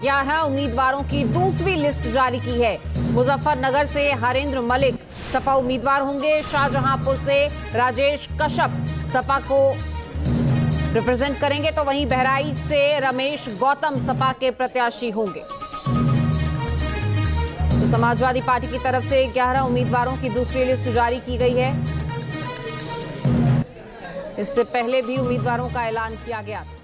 ग्यारह उम्मीदवारों की दूसरी लिस्ट जारी की है। मुजफ्फरनगर से हरेंद्र मलिक, सपा उम्मीदवार होंगे शाहजहांपुर से राजेश कश्यप। सपा को रिप्रेजेंट करेंगे तो वहीं बहराइच से रमेश गौतम सपा के प्रत्याशी होंगे। तो समाजवादी पार्टी की तरफ़ से 11 उम्मीदवारों की दूसरी लिस्ट जारी की गई है। इससे पहले भी उम्मीदवारों का ऐलान किया गया था।